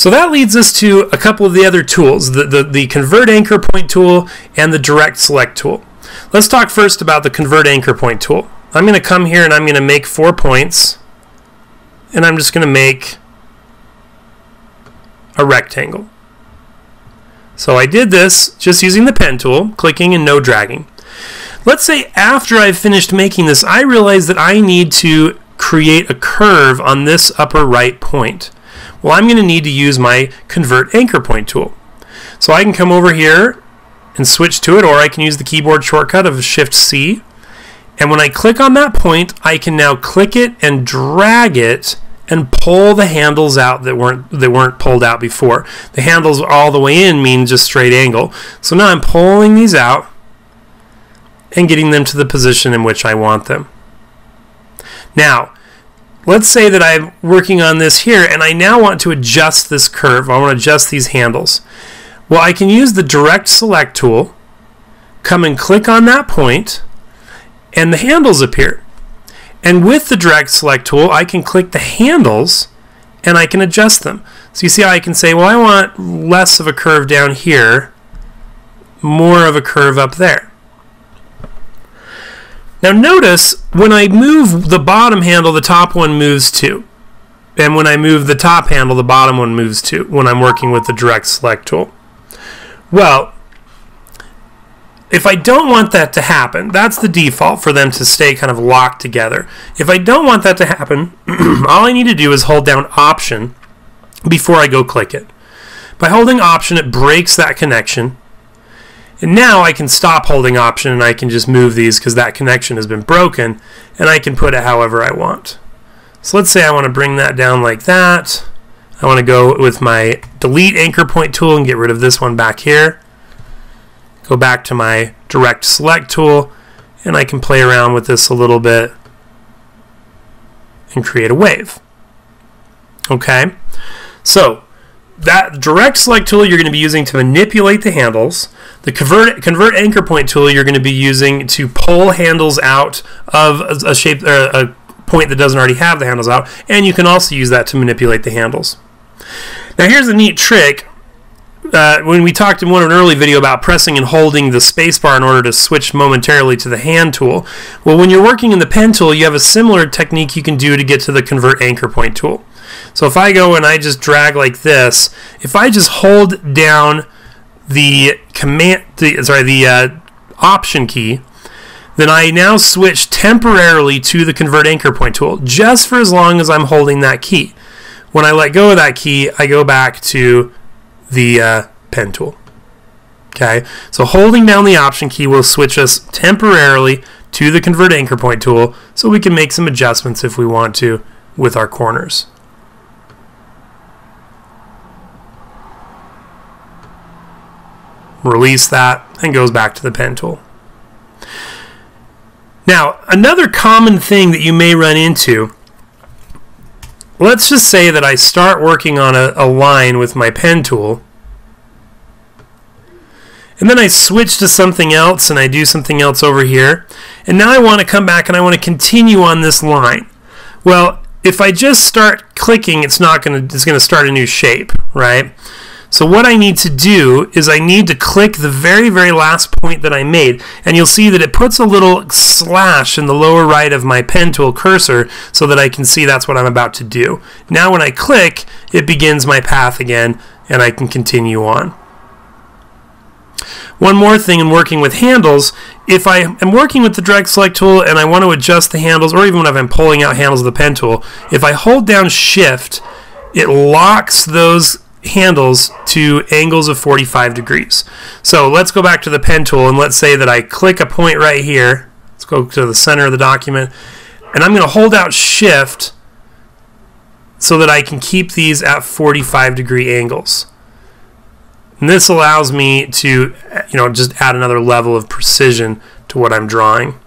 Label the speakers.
Speaker 1: So that leads us to a couple of the other tools, the, the, the convert anchor point tool and the direct select tool. Let's talk first about the convert anchor point tool. I'm going to come here and I'm going to make four points and I'm just going to make a rectangle. So I did this just using the pen tool, clicking and no dragging. Let's say after I've finished making this, I realize that I need to create a curve on this upper right point. Well, I'm going to need to use my convert anchor point tool. So I can come over here and switch to it, or I can use the keyboard shortcut of Shift C. And when I click on that point, I can now click it and drag it and pull the handles out that weren't that weren't pulled out before. The handles all the way in mean just straight angle. So now I'm pulling these out and getting them to the position in which I want them. Now, let's say that I'm working on this here and I now want to adjust this curve. I want to adjust these handles. Well, I can use the direct select tool, come and click on that point, and the handles appear. And with the direct select tool, I can click the handles and I can adjust them. So you see how I can say, well, I want less of a curve down here, more of a curve up there. Now notice when I move the bottom handle, the top one moves too. And when I move the top handle, the bottom one moves too when I'm working with the direct select tool. Well, if I don't want that to happen, that's the default for them to stay kind of locked together. If I don't want that to happen, all I need to do is hold down Option before I go click it. By holding Option, it breaks that connection. And now I can stop holding Option and I can just move these because that connection has been broken and I can put it however I want. So let's say I want to bring that down like that. I want to go with my delete anchor point tool and get rid of this one back here go back to my direct select tool and I can play around with this a little bit and create a wave. Okay, so that direct select tool you're going to be using to manipulate the handles. The convert, convert anchor point tool you're going to be using to pull handles out of a shape, uh, a point that doesn't already have the handles out, and you can also use that to manipulate the handles. Now here's a neat trick uh, when we talked in one of an early video about pressing and holding the spacebar in order to switch momentarily to the hand tool. Well, when you're working in the pen tool, you have a similar technique you can do to get to the convert anchor point tool. So if I go and I just drag like this, if I just hold down the command, the, sorry, the uh, option key, then I now switch temporarily to the convert anchor point tool, just for as long as I'm holding that key. When I let go of that key, I go back to the uh, pen tool. Okay, so holding down the option key will switch us temporarily to the convert anchor point tool so we can make some adjustments if we want to with our corners. Release that and goes back to the pen tool. Now, another common thing that you may run into let's just say that I start working on a, a line with my pen tool and then I switch to something else and I do something else over here and now I want to come back and I want to continue on this line well if I just start clicking it's not going to it's going to start a new shape right so what I need to do is I need to click the very, very last point that I made. And you'll see that it puts a little slash in the lower right of my pen tool cursor so that I can see that's what I'm about to do. Now when I click, it begins my path again and I can continue on. One more thing in working with handles, if I am working with the direct select tool and I want to adjust the handles, or even if I'm pulling out handles of the pen tool, if I hold down shift, it locks those handles to angles of 45 degrees. So let's go back to the pen tool and let's say that I click a point right here. Let's go to the center of the document and I'm going to hold out shift so that I can keep these at 45 degree angles. And this allows me to you know just add another level of precision to what I'm drawing.